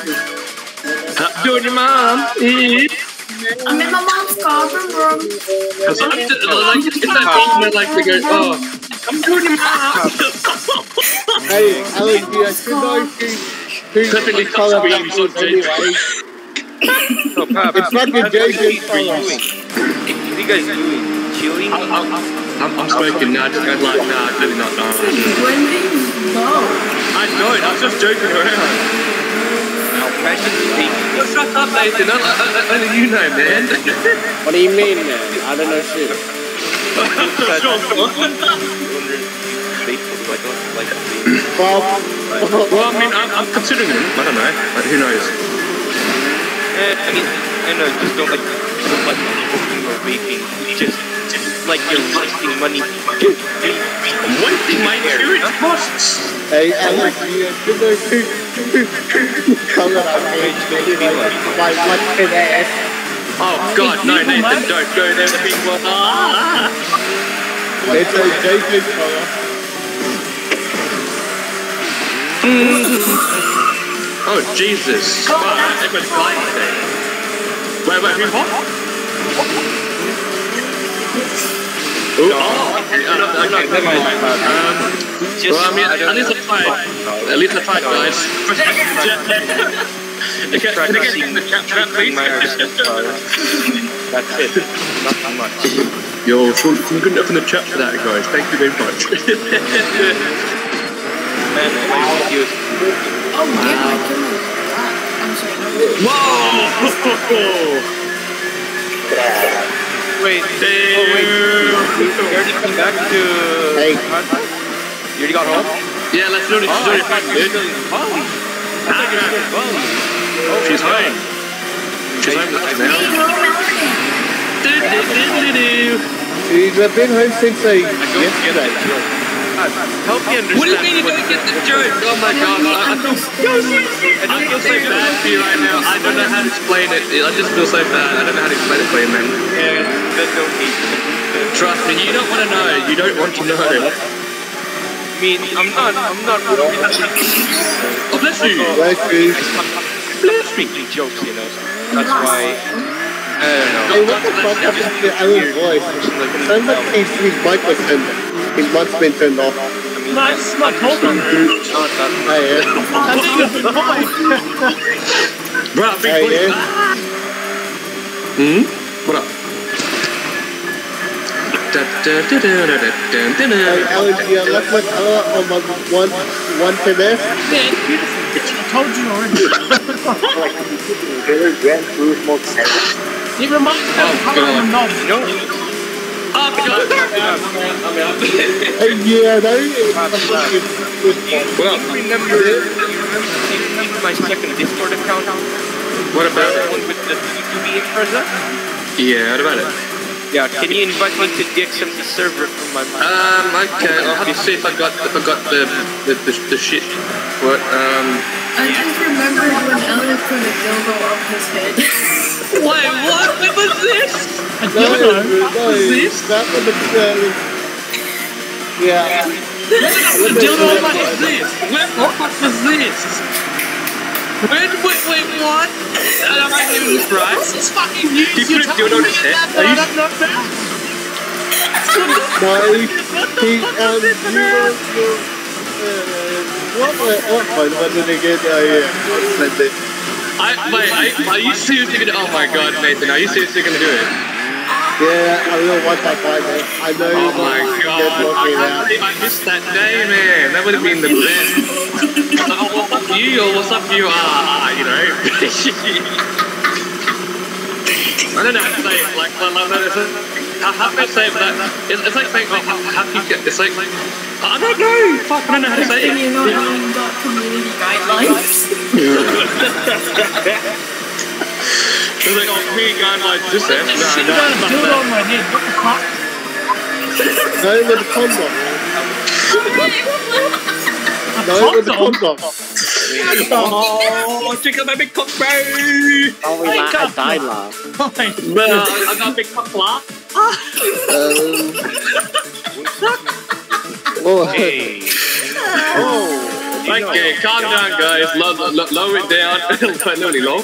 How you doing, your mom? I'm in my mom's garden room. Because I'm just, like, it's that thing where, like, they go, oh, I'm doing your mom. Hey, Alex, do you know who, who Perfectly the colour cut that screams on anyway? So, Pop, It's fucking what are you doing? What are you guys doing? Chilling? I'm, I'm, I'm, I'm smoking, nah, just going like, nah, clearly not, uh. nah. When do you go? I know it, I was just joking around. Now, passion speaking. Well, shut up, Nathan, I, I, I, only you know, man. What do you mean, man? I don't know shit. Facebook, like, like, Well, well, I mean, I'm, I'm considering them, I don't know, like, who knows. eh, I mean, I know, just don't like, don't like smoking or vaping. Just, just like you're wasting money. One thing my insurance costs. Hey, Alex, do you do you know who, who colour that is anyway? My fucking ass. Oh god, no, Nathan, don't go there with people. It's a Jason. Oh Jesus! Wow, everyone's flying today. Wait, wait, who what? Ooh, oh, okay, uh, okay, never mind. Um, Just, well, I mean, I know. tried. At least I guys. Can I get in the chat, please? My. That's it. Not too much. Yo, so some good enough in the chat for that, guys. Thank you very much. My. Oh, I can. Ah, I'm. Whoa! Wait, oh wait. You already come back to... Hey. You already got home? Yeah, let's do it. She's already home, dude. Bali. I thought you were still in Bali. Oh, She's home. She's home Me, now. you're Melanie. Do-do-do-do-do. He's been home since uh, yesterday. Help me understand. What do you mean you don't get the joke? Oh my god, I, I feel, I feel so bad for you right now. I don't know how to explain it. I just feel so bad. I don't know how to explain it for you, man. Yeah, there's no. Trust me, you don't want to know. You don't want to know. I mean, I'm not, I'm not really Oh, bless you. Bless you. speaking jokes, you know. That's why, I don't know. Hey, what the fuck happened to Alan's voice? Sounds like his, his mic was turned His mic's been turned off. Nice, my problem. Not that. Hey, yeah. Bro, big Hey, boy. yeah. Hmm? What up? Da, da, da, da, da, da, da, da, Hey, da. Alan, you like my color on my one, one finesse? Yeah, it's beautiful. I told you already. Gran Turismo 7. It reminds me of the color of the knob. Yeah, fucking good. Well, you remember, my second Discord account? what about The one with the B2B Impreza? Yeah, what about it? Yeah, can you invite me to the XMP server from my Um, okay, I'll have to see if I got if I got the the, the, the shit. What? Um. I just remembered when Ellen put a dildo up his head. Wait, what? What was this? A No, dildo. no, this? that was the, uh, yeah. The dildo what is this? Where, what the fuck was this? Where, wait, wait, what? Am I getting this right? This is fucking news. He You're put a telling me his that Are I you- don't know that. No, he, he, um, you were, you uh, what, what, what fun was it again? Oh, yeah, that's it. I, wait, are you seriously gonna? Oh my god, Nathan, are you seriously gonna do it? Yeah, I will watch that fight, man. I know Oh you're my god, get I can't believe I missed that day, man. That would have been the best. oh, what's up you? Or what's up you? Ah, ah you know. I don't know how to say it. Like, like, like it's a- how, how can I say it? But it's, it's like saying, oh, how, how can you get? It's like, I don't know. Fuck, I don't know how to say it. you know Ellen got community guidelines. It's like, oh, me going like this. eh? No, Shit no, about a fuck dildo on my head. What the fuck? No, with the condom. No, with the condom? condom. Oh, check out my big cock, bro. Oh, Hey, my God. I died laugh. Fine. Bro, I got a big cock, laugh. Um, oh, Hey. Oh. Okay, calm down, guys. Low, low, lower it down. Literally low.